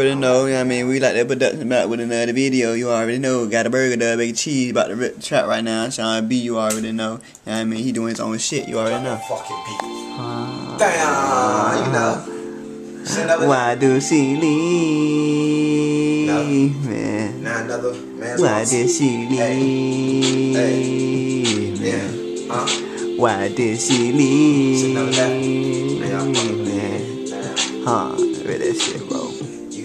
already know, you know what I mean? We like that production back with another video, you already know. Got a burger dub, big cheese, about to rip the trap right now. Sean B, you already know. You know what I mean? He doing his own shit, you already know. Fucking beat. Damn, you know. Why do she leave, No. man? Now another man's Why lost. did she leave, Yeah. man? Huh? Why did she Should never left. leave, Now y'all fucking man? Huh, read that shit, bro.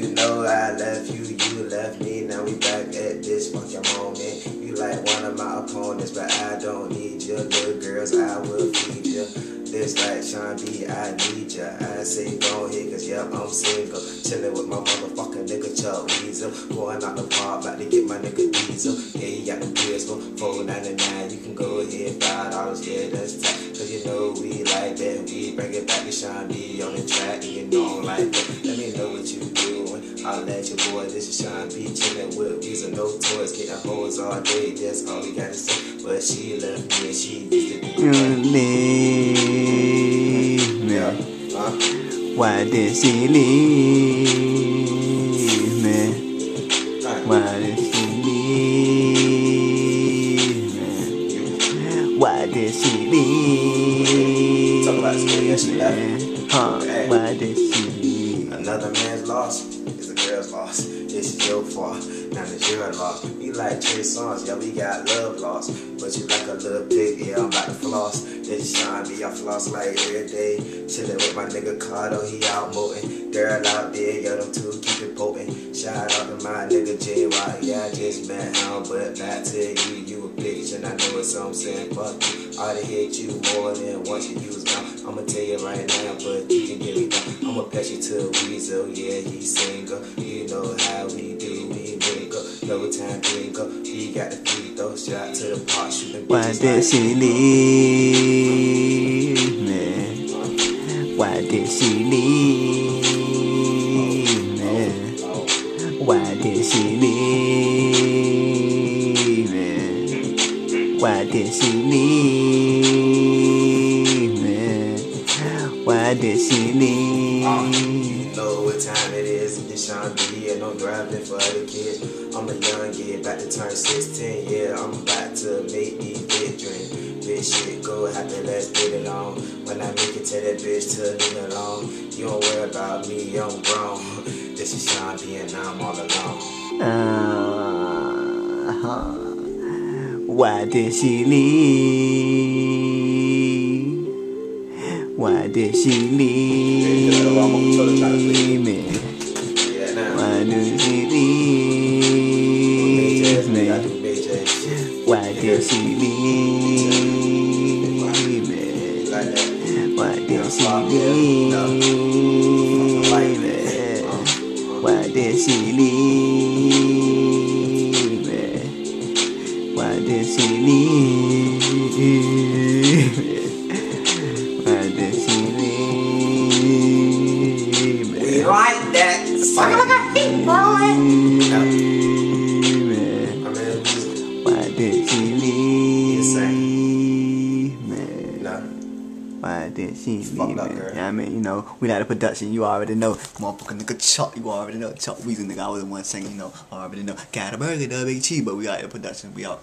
You know I left you, you left me. Now we back at this fucking moment. You like one of my opponents, but I don't need you. Little girls, I will feed you. This like Sean B, I need ya. I say go ahead, cause yeah, I'm single. Chillin' with my motherfucking nigga Chuck Weasel. Going out the park, about to get my nigga Diesel. Yeah, he got the for four ninety nine. You can go ahead, five dollars, yeah, that's tight. Cause you know we like that. We bring it back to Sean B on the track, and you know like that. I'll let your boy, this is Sean B. Chillin' with Weasel, no toys, getting hoes all day. That's all we gotta say. But she left me and she used to be leave me. Yeah. Huh? Why did she leave me? Why did she leave me? Why did she leave Talk about this yeah, she left. me? Huh? Why did she leave? Another man's a girl's loss. This is your fault, now it's your loss. We like Trey Songz, yeah, we got love lost. But you like a little pig, yeah, I'm about to floss. This is Sean B, I floss like every day. Chillin' with my nigga Cardo, he out motin'. Girl out there, yeah, them two keep it potent. Shout out to my nigga J Y, yeah, I just met him, but back to you, you a bitch, and I know what I'm saying. Fuck you, I done hit you more than once you use now. I'ma tell you right now, but you can get me down. I'ma pass you to Weasel, yeah, time bingo, he got the free throw shot to the pot, shooting Why did she leave me? Why did she leave me? Why did she leave me? Why did she leave Why did she leave? You know what time it is, it's Sean B, and I'm driving for the kids. I'm a young kid, about to turn 16, yeah, I'm about to make these big dreams. Bitch shit, go happy, let's get it on. When I make it, tell that bitch to leave it alone. You don't worry about me, I'm grown. This is Sean B, and I'm all alone. Uh-huh. Why did she leave? Why did she leave me? Why did she leave me? Why did she leave me? Why did she leave me? Why did she leave Suck like a heat, boy. Why did she leave me? Why did she leave up? Yeah, I mean, you know, we not a production, you already know. Motherfucking nigga Chuck, you already know. Chuck Weezy nigga, I was the one singing, you know, already know. Got a burger, the big cheese, but we got a production, we out.